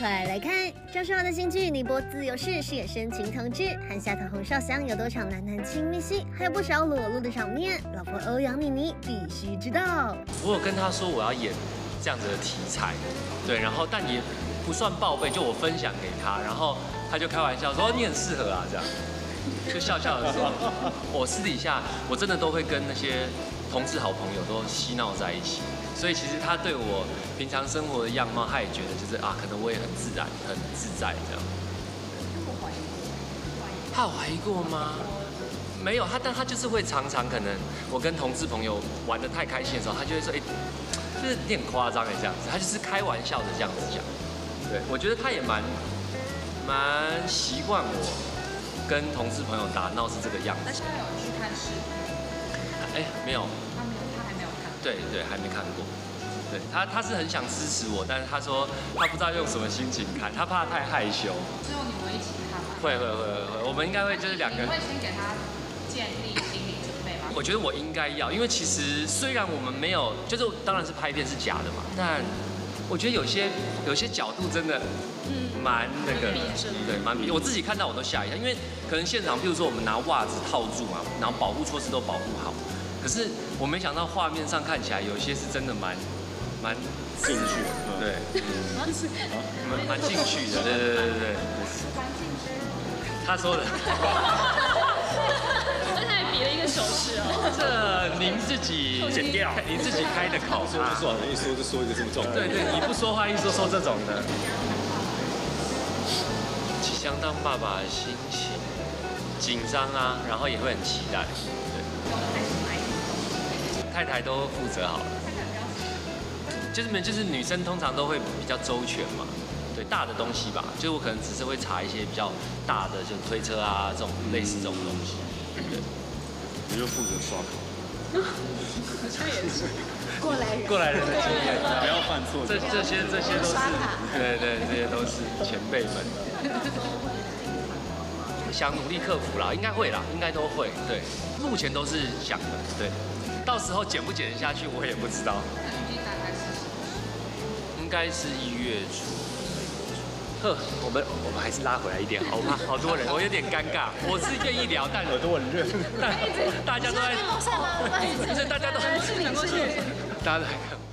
快来看张韶涵的新剧《你播自由式》饰演深情同志，和下头洪少祥有多场男男亲密戏，还有不少裸露的场面。老婆欧阳妮妮必须知道。我有跟他说我要演这样子的题材，对，然后但也不算报备，就我分享给他，然后他就开玩笑说你很适合啊，这样就笑笑的说。我私底下我真的都会跟那些同志好朋友都嬉闹在一起。所以其实他对我平常生活的样貌，他也觉得就是啊，可能我也很自然、很自在这样。他有怀疑过吗？没有，他但他就是会常常可能我跟同志朋友玩的太开心的时候，他就会说，哎，就是你很夸张哎这样子。他就是开玩笑的这样子讲。对，我觉得他也蛮蛮习惯我跟同事朋友打闹是这个样子。那现在有去看视频？哎，没有。对对，还没看过。对他，他是很想支持我，但是他说他不知道用什么心情看，他怕太害羞。之后你们一起看吗？会会会会，我们应该会就是两个。你会先给他建立心理准备吗？我觉得我应该要，因为其实虽然我们没有，就是当然是拍片是假的嘛，但我觉得有些有些角度真的蛮那个，对，蛮我自己看到我都吓一下，因为可能现场，比如说我们拿袜子套住嘛，然后保护措施都保护好。可是我没想到画面上看起来有些是真的蛮蛮进去，对，蛮蛮进去的，对对对对对。他说的。那他还比了一个手势哦。这您自己剪掉，您自己开的口，说就说，一说就说一个这么重。对对，你不说话一说说这种的。相当爸爸的心情，紧张啊，然后也会很期待。太太都负责好了，就是们就是女生通常都会比较周全嘛，对大的东西吧，就是我可能只是会查一些比较大的，就推车啊这种类似这种东西，对，你就负责刷卡，好像也是过来人，过来人的经验，不要犯错，这这些这些都是，对对，这些都是前辈们，想努力克服啦，应该会啦，应该都会，对，目前都是想的，对。到时候减不减得下去，我也不知道。应该是一月初。呵，我们我们还是拉回来一点，好怕好多人，我有点尴尬。我是愿意聊，但耳朵很热，但大家都在，不是大家都在看。